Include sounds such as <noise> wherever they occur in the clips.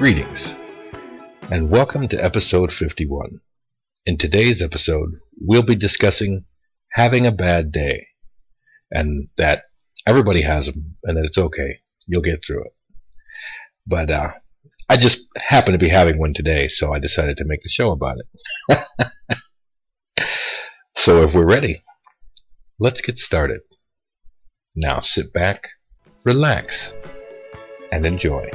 Greetings, and welcome to episode 51. In today's episode, we'll be discussing having a bad day, and that everybody has them, and that it's okay. You'll get through it. But uh, I just happen to be having one today, so I decided to make the show about it. <laughs> so if we're ready, let's get started. Now sit back, relax, and enjoy.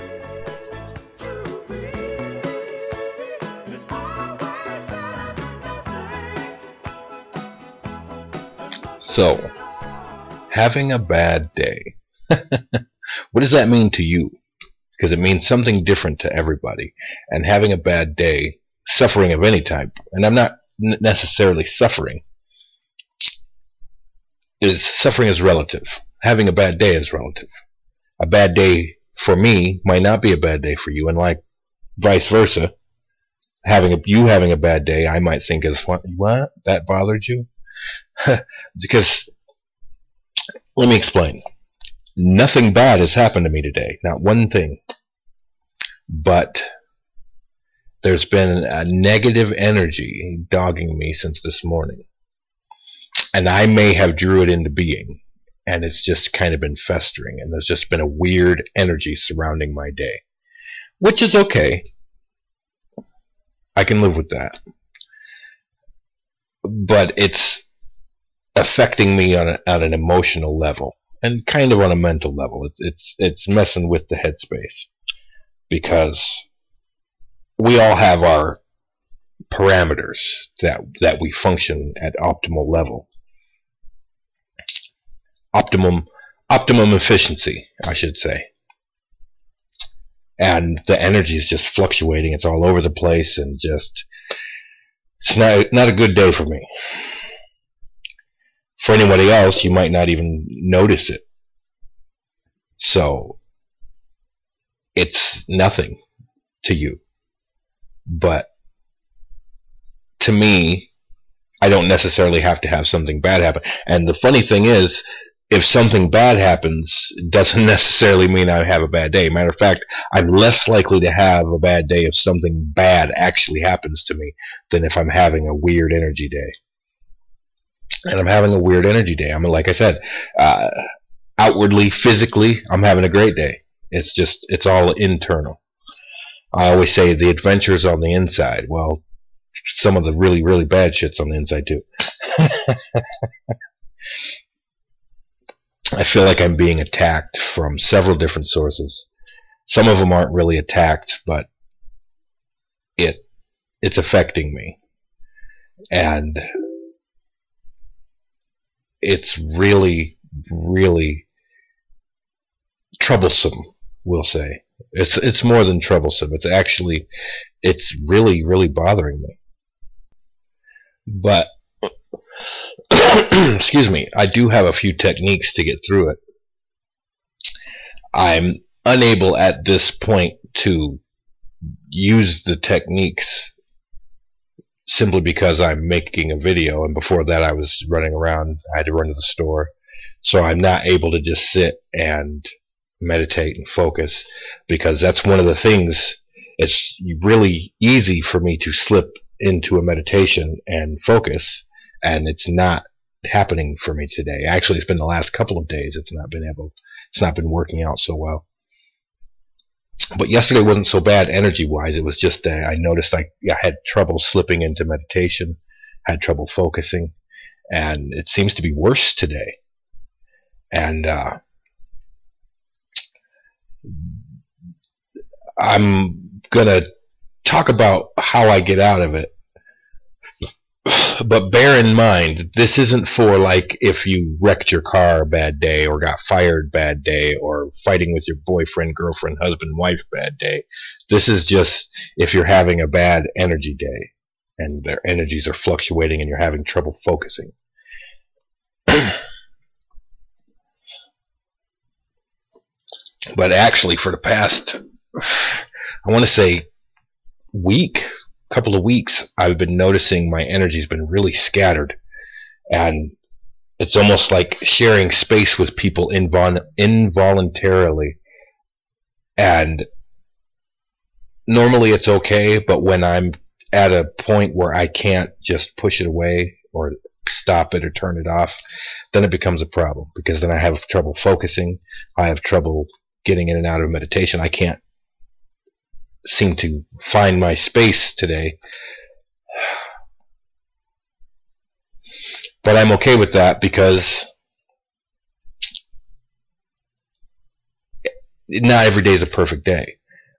So, having a bad day. <laughs> what does that mean to you? Because it means something different to everybody. And having a bad day, suffering of any type, and I'm not necessarily suffering, is suffering is relative. Having a bad day is relative. A bad day for me might not be a bad day for you, and like vice versa. Having a, you having a bad day, I might think is what, what that bothered you, <laughs> because let me explain. Nothing bad has happened to me today, not one thing. But there's been a negative energy dogging me since this morning. And I may have drew it into being. And it's just kind of been festering. And there's just been a weird energy surrounding my day. Which is okay. I can live with that. But it's affecting me on, a, on an emotional level and kind of on a mental level. It's it's it's messing with the headspace because we all have our parameters that that we function at optimal level. Optimum optimum efficiency, I should say. And the energy is just fluctuating. It's all over the place and just it's not not a good day for me for anybody else, you might not even notice it. So, it's nothing to you. But to me, I don't necessarily have to have something bad happen. And the funny thing is, if something bad happens, it doesn't <laughs> necessarily mean I have a bad day. Matter of fact, I'm less likely to have a bad day if something bad actually happens to me than if I'm having a weird energy day and I'm having a weird energy day. I'm like I said, uh, outwardly, physically, I'm having a great day. It's just it's all internal. I always say the adventure's on the inside. Well, some of the really really bad shit's on the inside too. <laughs> I feel like I'm being attacked from several different sources. Some of them aren't really attacked, but it it's affecting me. And it's really, really troublesome, we'll say. It's it's more than troublesome. It's actually it's really, really bothering me. But <coughs> excuse me, I do have a few techniques to get through it. I'm unable at this point to use the techniques simply because I'm making a video and before that I was running around I had to run to the store. So I'm not able to just sit and meditate and focus because that's one of the things it's really easy for me to slip into a meditation and focus and it's not happening for me today. Actually it's been the last couple of days it's not been able it's not been working out so well but yesterday wasn't so bad energy wise. It was just I noticed I, I had trouble slipping into meditation, had trouble focusing, and it seems to be worse today. And uh, I'm gonna talk about how I get out of it but bear in mind, this isn't for like if you wrecked your car bad day or got fired bad day or fighting with your boyfriend, girlfriend, husband, wife bad day. This is just if you're having a bad energy day and their energies are fluctuating and you're having trouble focusing. <clears throat> but actually for the past I want to say week couple of weeks, I've been noticing my energy's been really scattered, and it's almost like sharing space with people invol- involuntarily, and normally it's okay, but when I'm at a point where I can't just push it away or stop it or turn it off, then it becomes a problem because then I have trouble focusing. I have trouble getting in and out of meditation. I can't seem to find my space today. But I'm okay with that because not every day is a perfect day.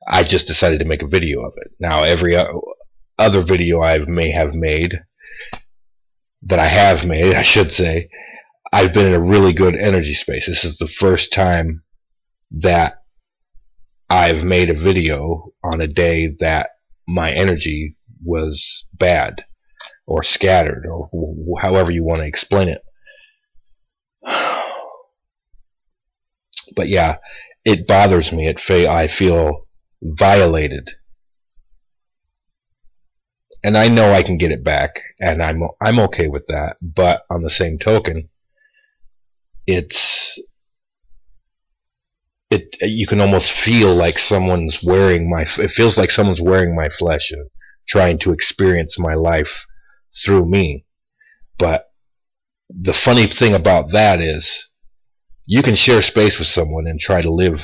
I just decided to make a video of it. Now, every other video I may have made, that I have made, <laughs> I should say, I've been in a really good energy space. This is the first time that I've made a video on a day that my energy was bad or scattered or however you want to explain it. <sighs> But yeah, it bothers me. It I feel violated. And I know I can get it back and I'm I'm okay with that, but on the same token, it's it you can almost feel like someone's wearing my it feels like someone's wearing my flesh and trying to experience my life through me. But the funny thing about that is you can share space with someone and try to live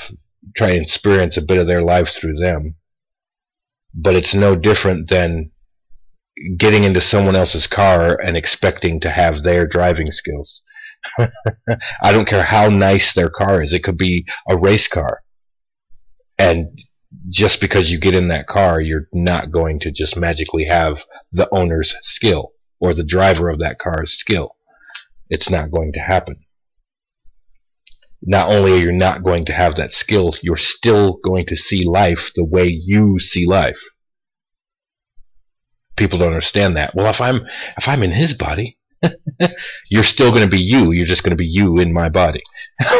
try and experience a bit of their life through them but it's no different than getting into someone else's car and expecting to have their driving skills <laughs> I don't care how nice their car is. It could be a race car. And just because you get in that car, you're not going to just magically have the owner's skill or the driver of that car's skill. It's not going to happen. Not only are you not going to have that skill, you're still going to see life the way you see life. People don't understand that. Well, if I'm if I'm in his body, you're still going to be you. You're just going to be you in my body. <laughs>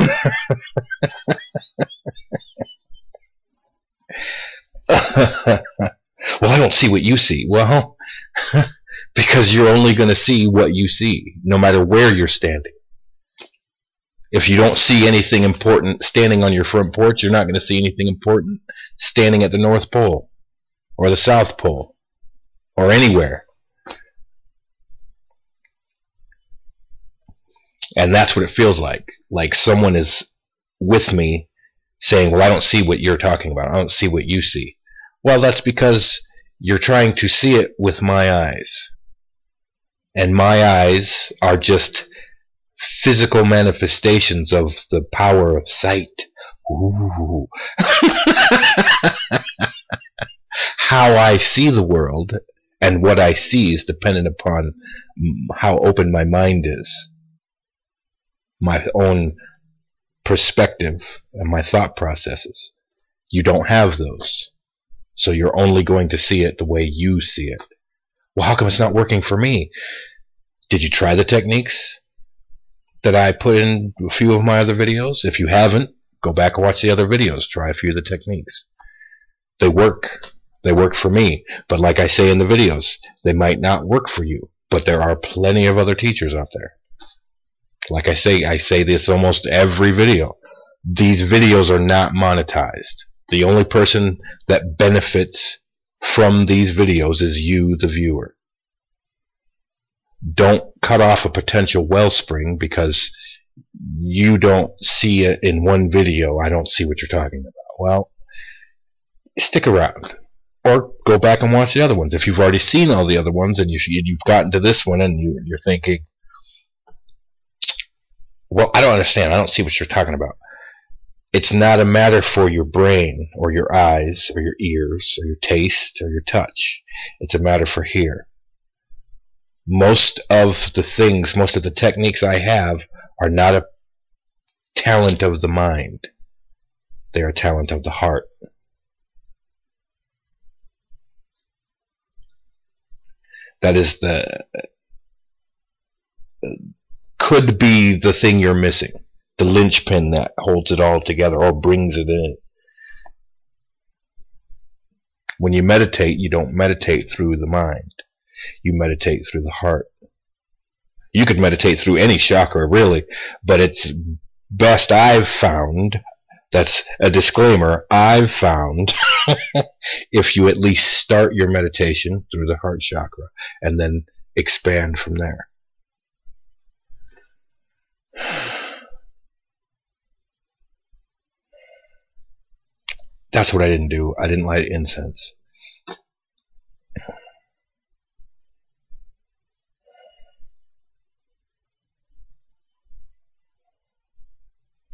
well, I don't see what you see. Well, <laughs> because you're only going to see what you see, no matter where you're standing. If you don't see anything important standing on your front porch, you're not going to see anything important standing at the North Pole or the South Pole or anywhere. And that's what it feels like. Like someone is with me saying, well, I don't see what you're talking about. I don't see what you see. Well, that's because you're trying to see it with my eyes. And my eyes are just physical manifestations of the power of sight. Ooh. <laughs> how I see the world and what I see is dependent upon how open my mind is my own perspective and my thought processes. You don't have those. So you're only going to see it the way you see it. Well, how come it's not working for me? Did you try the techniques that I put in a few of my other videos? If you haven't, go back and watch the other videos. Try a few of the techniques. They work. They work for me. But like I say in the videos, they might not work for you. But there are plenty of other teachers out there. Like I say, I say this almost every video. These videos are not monetized. The only person that benefits from these videos is you, the viewer. Don't cut off a potential wellspring because you don't see it in one video. I don't see what you're talking about. Well, stick around or go back and watch the other ones. If you've already seen all the other ones and you, you've gotten to this one and you're thinking, well, I don't understand. I don't see what you're talking about. It's not a matter for your brain or your eyes or your ears or your taste or your touch. It's a matter for here. Most of the things, most of the techniques I have are not a talent of the mind. They are a talent of the heart. That is the could be the thing you're missing, the linchpin that holds it all together or brings it in. When you meditate, you don't meditate through the mind. You meditate through the heart. You could meditate through any chakra, really, but it's best I've found That's a disclaimer I've found <laughs> if you at least start your meditation through the heart chakra and then expand from there. That's what I didn't do. I didn't light incense.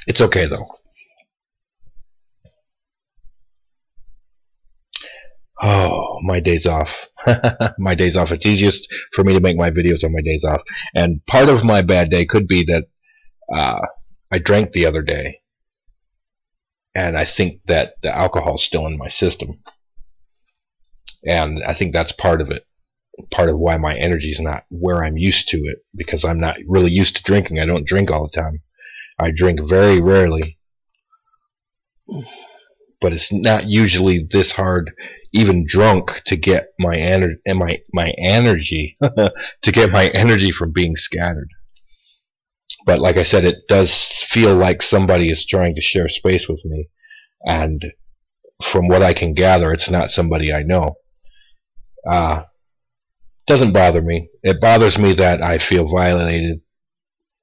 It's okay though. Oh, my days off. <laughs> my days off. It's easiest for me to make my videos on my days off. And part of my bad day could be that uh, I drank the other day. And I think that the alcohol's still in my system. And I think that's part of it. Part of why my energy is not where I'm used to it. Because I'm not really used to drinking. I don't drink all the time. I drink very rarely. But it's not usually this hard, even drunk, to get my ener my my energy <laughs> to get my energy from being scattered. But like I said, it does feel like somebody is trying to share space with me, and from what I can gather, it's not somebody I know. Uh, doesn't bother me. It bothers me that I feel violated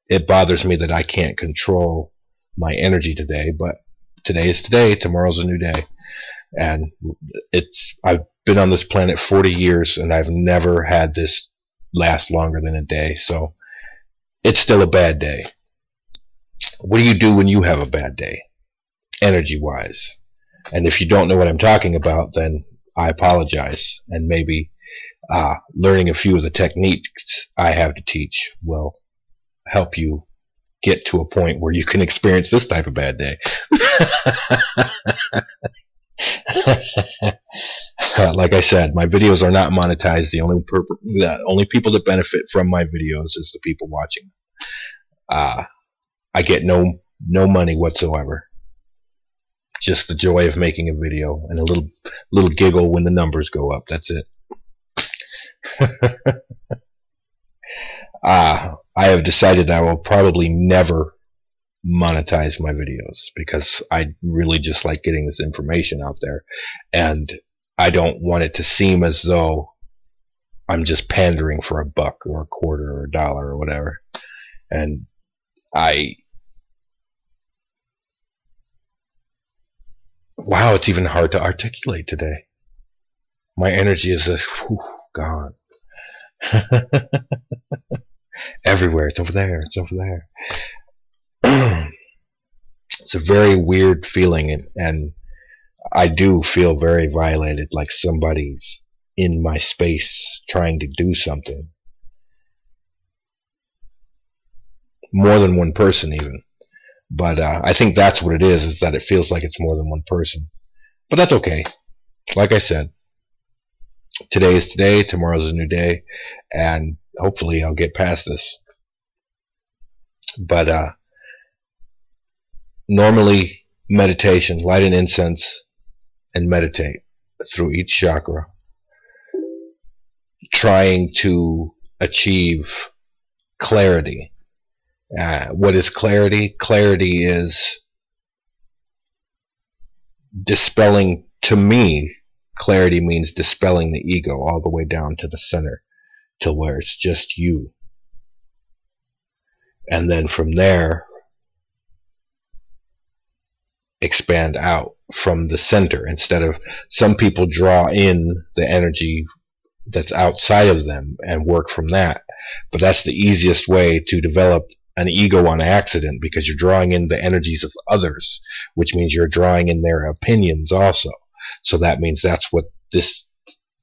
it bothers me that I can't control my energy today, but today is today, tomorrow's a new day. And it's I've been on this planet 40 years and I've never had this last longer than a day. So it's still a bad day. What do you do when you have a bad day? Energy wise. And if you don't know what I'm talking about, then I apologize. And maybe uh, learning a few of the techniques I have to teach will help you get to a point where you can experience this type of bad day. <laughs> like I said, my videos are not monetized. The only the only people that benefit from my videos is the people watching. Uh, I get no no money whatsoever. Just the joy of making a video and a little little giggle when the numbers go up. That's it. Ah, <laughs> I have decided that I will probably never monetize my videos because I really just like getting this information out there and I don't want it to seem as though I'm just pandering for a buck or a quarter or a dollar or whatever and I wow it's even hard to articulate today my energy is just whew, gone <laughs> everywhere. It's over there. It's over there. <clears throat> it's a very weird feeling, and, and I do feel very violated, like somebody's in my space trying to do something. More than one person, even. But uh, I think that's what it is, is that it feels like it's more than one person. But that's okay. Like I said, today is today, tomorrow's a new day, and hopefully I'll get past this. But uh, normally meditation, light an incense and meditate through each chakra, trying to achieve clarity. Uh, what is clarity? Clarity is dispelling, to me, clarity means dispelling the ego all the way down to the center to where it's just you. And then from there, expand out from the center instead of some people draw in the energy that's outside of them and work from that. But that's the easiest way to develop an ego on accident because you're drawing in the energies of others, which means you're drawing in their opinions also. So that means that's what this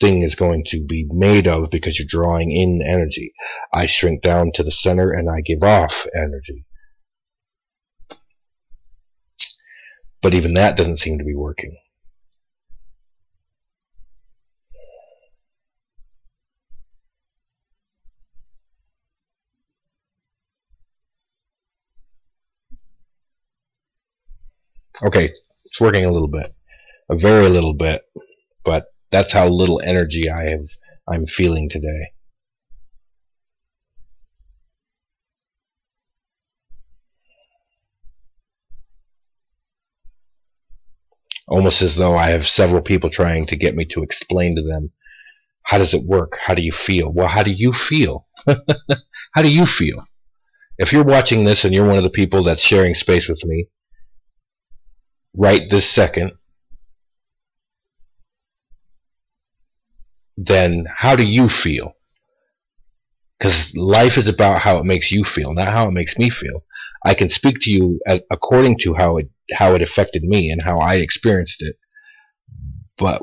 thing is going to be made of because you're drawing in energy. I shrink down to the center and I give off energy. But even that doesn't seem to be working. Okay, it's working a little bit. A very little bit, but that's how little energy I have I'm feeling today. Almost as though I have several people trying to get me to explain to them how does it work? How do you feel? Well, how do you feel? <laughs> how do you feel? If you're watching this and you're one of the people that's sharing space with me, right this second, then how do you feel? Because life is about how it makes you feel, not how it makes me feel. I can speak to you as, according to how it how it affected me and how I experienced it. But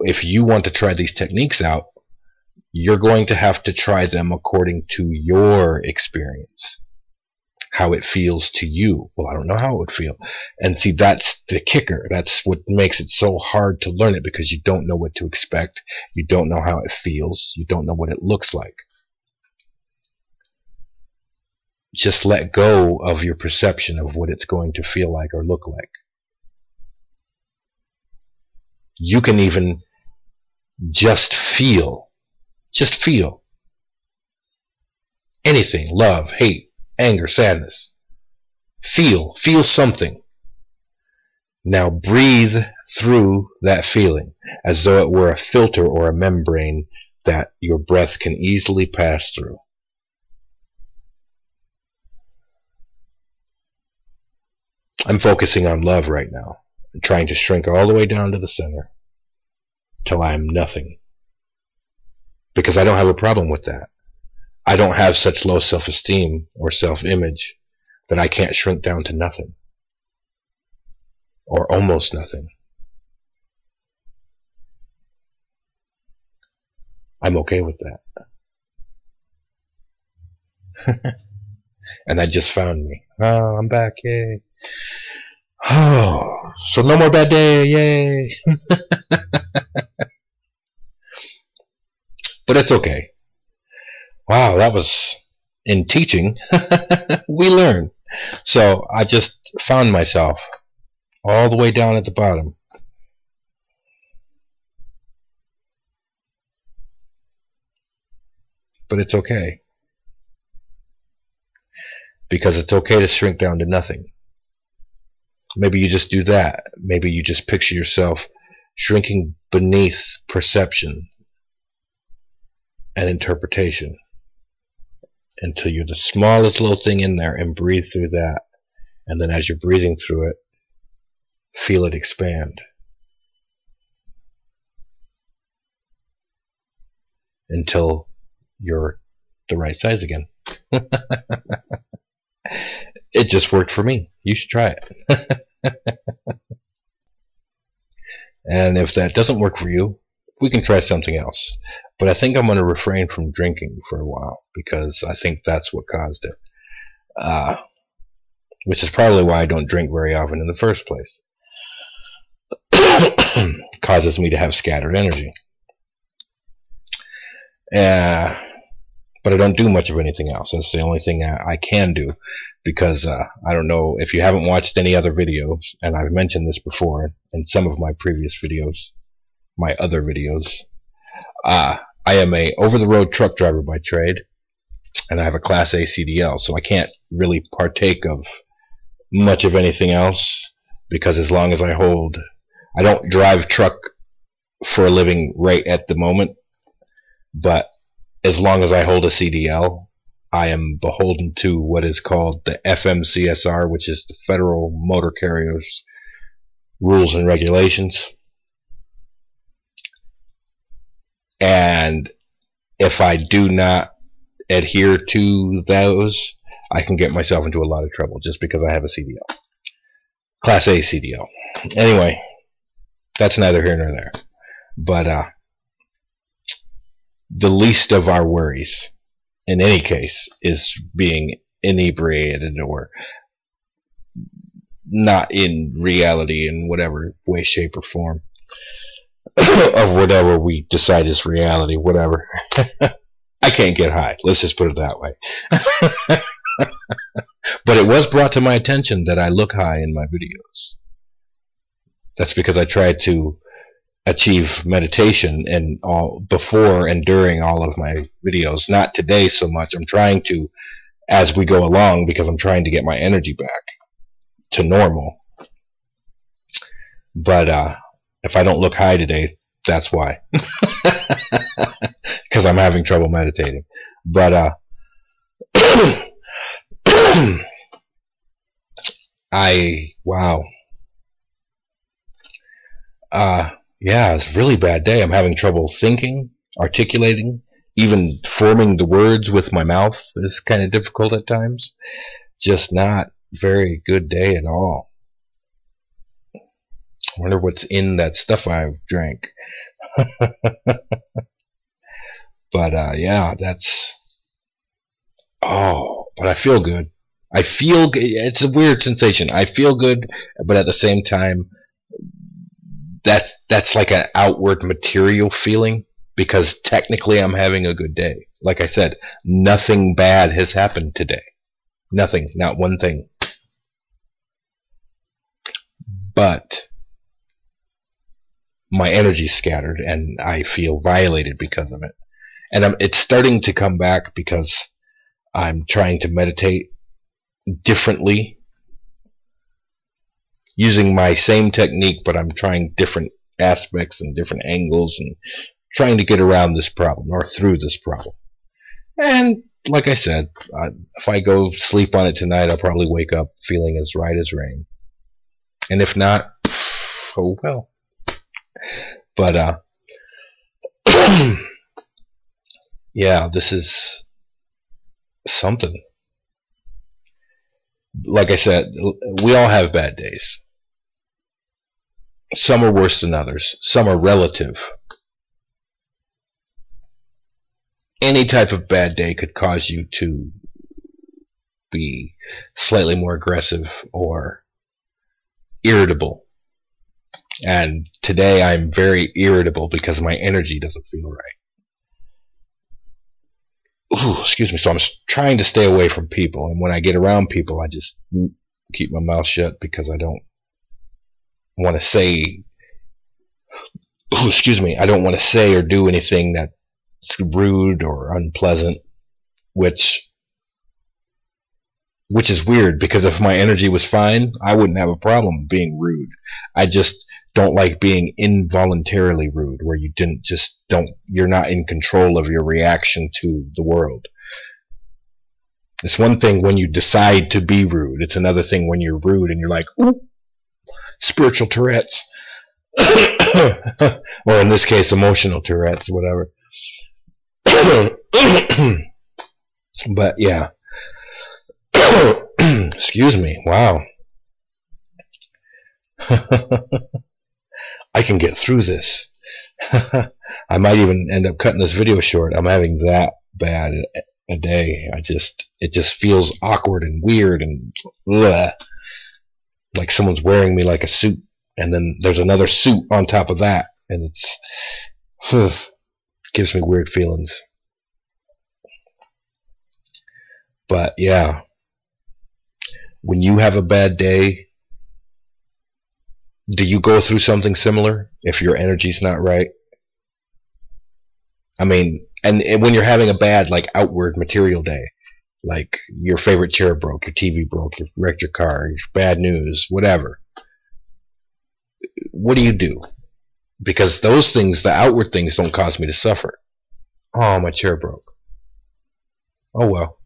if you want to try these techniques out, you're going to have to try them according to your experience. How it feels to you. Well, I don't know how it would feel. And see, that's the kicker. That's what makes it so hard to learn it because you don't know what to expect. You don't know how it feels. You don't know what it looks like. Just let go of your perception of what it's going to feel like or look like. You can even just feel, just feel anything, love, hate, anger, sadness. Feel, feel something. Now breathe through that feeling as though it were a filter or a membrane that your breath can easily pass through. I'm focusing on love right now, trying to shrink all the way down to the center till I am nothing. Because I don't have a problem with that. I don't have such low self-esteem or self-image that I can't shrink down to nothing. Or almost nothing. I'm okay with that. <laughs> and that just found me. Oh, I'm back, yay. Oh, <sighs> so no more bad day, yay. <laughs> but it's okay. Wow, that was in teaching. <laughs> we learn. So I just found myself all the way down at the bottom. But it's okay. Because it's okay to shrink down to nothing. Maybe you just do that. Maybe you just picture yourself shrinking beneath perception and interpretation until you're the smallest little thing in there and breathe through that. And then as you're breathing through it, feel it expand. Until you're the right size again. <laughs> it just worked for me. You should try it. <laughs> and if that doesn't work for you, we can try something else. But I think I'm going to refrain from drinking for a while because I think that's what caused it. Uh, which is probably why I don't drink very often in the first place. <coughs> Causes me to have scattered energy. Uh, but I don't do much of anything else. That's the only thing I, I can do because uh, I don't know if you haven't watched any other videos, and I've mentioned this before in some of my previous videos, my other videos. Uh, I am a over-the-road truck driver by trade, and I have a Class A CDL, so I can't really partake of much of anything else because as long as I hold, I don't drive truck for a living right at the moment, but as long as I hold a CDL, I am beholden to what is called the FMCSR, which is the Federal Motor Carriers Rules and Regulations. And if I do not adhere to those, I can get myself into a lot of trouble just because I have a CDL. Class A CDL. Anyway, that's neither here nor there. But uh, the least of our worries in any case is being inebriated or not in reality in whatever way shape or form <coughs> of whatever we decide is reality whatever. <laughs> I can't get high. Let's just put it that way. <laughs> But it was brought to my attention that I look high in my videos. That's because I try to achieve meditation and all before and during all of my videos. Not today so much. I'm trying to as we go along because I'm trying to get my energy back to normal. But uh, if I don't look high today, that's why. <laughs> Because I'm having trouble meditating. But uh, <clears throat> I wow. Uh, yeah, it's a really bad day. I'm having trouble thinking, articulating, even forming the words with my mouth is kind of difficult at times. Just not very good day at all. I wonder what's in that stuff I've drank. <laughs> but uh, yeah, that's oh, but I feel good. I feel it's a weird sensation. I feel good, but at the same time, that's that's like an outward material feeling because technically I'm having a good day. Like I said, nothing bad has happened today. Nothing, not one thing. But my energy's scattered and I feel violated because of it. And I'm, it's starting to come back because I'm trying to meditate differently using my same technique, but I'm trying different aspects and different angles and trying to get around this problem or through this problem. And like I said, if I go sleep on it tonight, I'll probably wake up feeling as right as rain. And if not, oh well. But uh, <clears throat> yeah, this is something. Like I said, we all have bad days. Some are worse than others. Some are relative. Any type of bad day could cause you to be slightly more aggressive or irritable. And today I'm very irritable because my energy doesn't feel right. Ooh, excuse me. So I'm trying to stay away from people. And when I get around people, I just keep my mouth shut because I don't want to say, ooh, excuse me, I don't want to say or do anything that's rude or unpleasant, which which is weird because if my energy was fine, I wouldn't have a problem being rude. I just don't like being involuntarily rude where you didn't just don't you're not in control of your reaction to the world. It's one thing when you decide to be rude. It's another thing when you're rude and you're like, Ooh spiritual Tourette's, <coughs> or in this case, emotional Tourette's, whatever. <coughs> but yeah. <coughs> Excuse me. Wow. <laughs> I can get through this. <laughs> I might even end up cutting this video short. I'm having that bad a day. I just, it just feels awkward and weird and ugh like someone's wearing me like a suit, and then there's another suit on top of that, and it's ugh, <sighs> gives me weird feelings. But yeah, when you have a bad day, do you go through something similar if your energy's not right? I mean, and, and when you're having a bad, like, outward material day, like your favorite chair broke, your TV broke, you wrecked your car, bad news, whatever. What do you do? Because those things, the outward things, don't cause me to suffer. Oh, my chair broke. Oh well.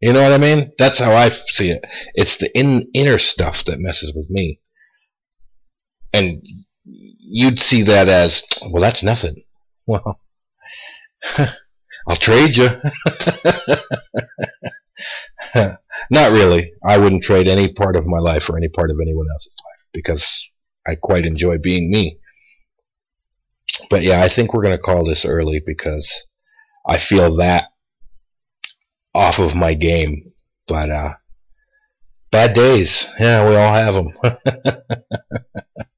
You know what I mean? That's how I see it. It's the in, inner stuff that messes with me. And you'd see that as, well, that's nothing. Well, <laughs> I'll trade you. <laughs> Not really. I wouldn't trade any part of my life for any part of anyone else's life because I quite enjoy being me. But yeah, I think we're going to call this early because I feel that off of my game. But uh, bad days. Yeah, we all have them. <laughs>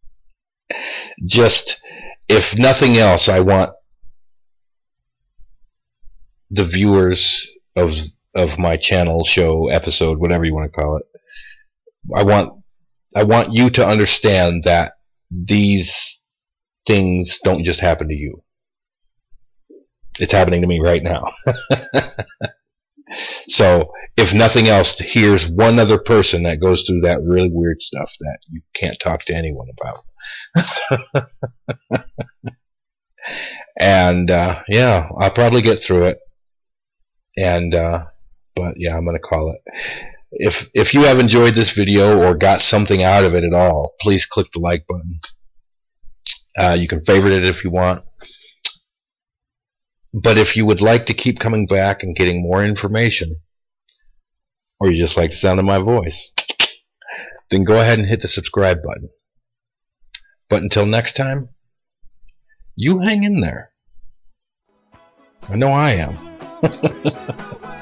Just, if nothing else, I want the viewers of of my channel, show, episode, whatever you want to call it. I want I want you to understand that these things don't just happen to you. It's happening to me right now. <laughs> So, if nothing else, here's one other person that goes through that really weird stuff that you can't talk to anyone about. <laughs> and uh, yeah, I'll probably get through it. And uh, but yeah, I'm gonna call it. If if you have enjoyed this video or got something out of it at all, please click the like button. Uh, you can favorite it if you want. But if you would like to keep coming back and getting more information, or you just like the sound of my voice, then go ahead and hit the subscribe button. But until next time, you hang in there. I know I am. <laughs>